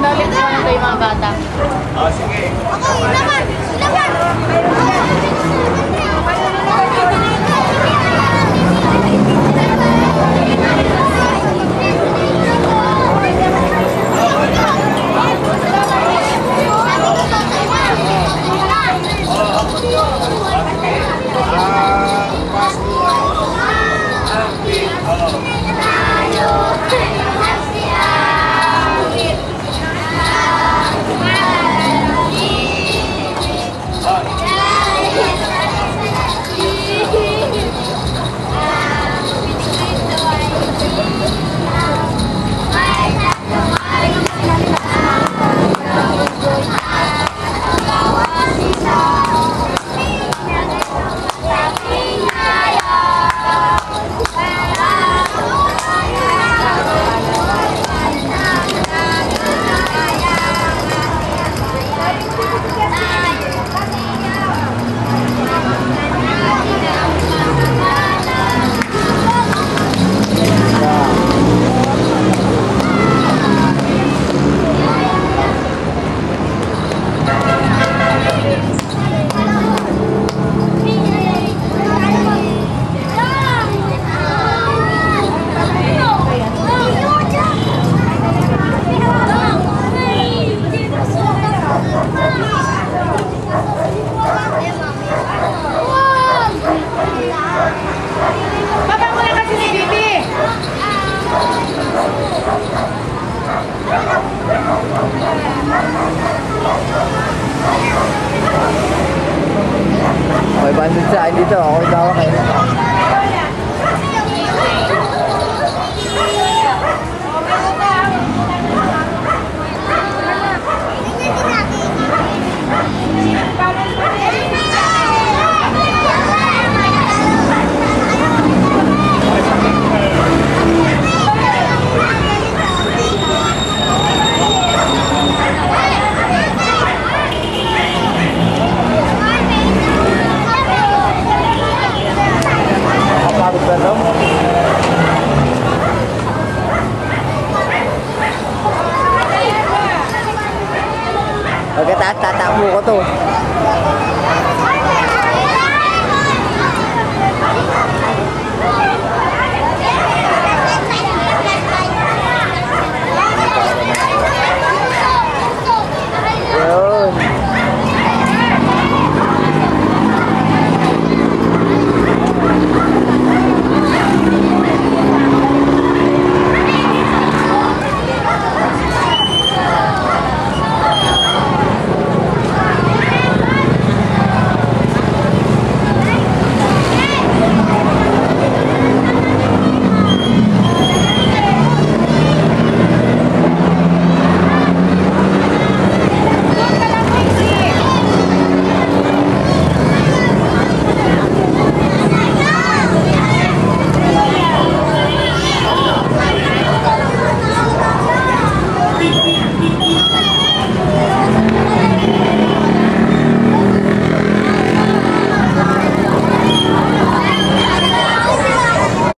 Dali ko na yung mga bata. Baba Đi tới. và cái tác ta tạo mua của tôi.